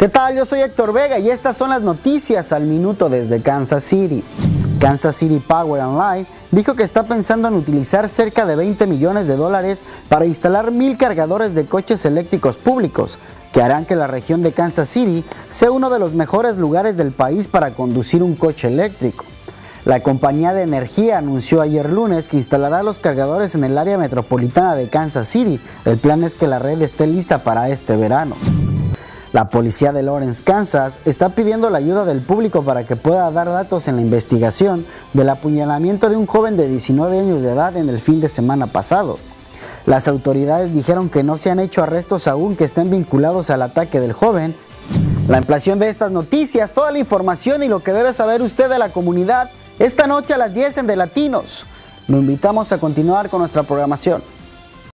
¿Qué tal? Yo soy Héctor Vega y estas son las noticias al minuto desde Kansas City. Kansas City Power Online dijo que está pensando en utilizar cerca de 20 millones de dólares para instalar mil cargadores de coches eléctricos públicos, que harán que la región de Kansas City sea uno de los mejores lugares del país para conducir un coche eléctrico. La compañía de energía anunció ayer lunes que instalará los cargadores en el área metropolitana de Kansas City. El plan es que la red esté lista para este verano. La policía de Lawrence, Kansas, está pidiendo la ayuda del público para que pueda dar datos en la investigación del apuñalamiento de un joven de 19 años de edad en el fin de semana pasado. Las autoridades dijeron que no se han hecho arrestos aún que estén vinculados al ataque del joven. La ampliación de estas noticias, toda la información y lo que debe saber usted de la comunidad esta noche a las 10 en De Latinos. Lo invitamos a continuar con nuestra programación.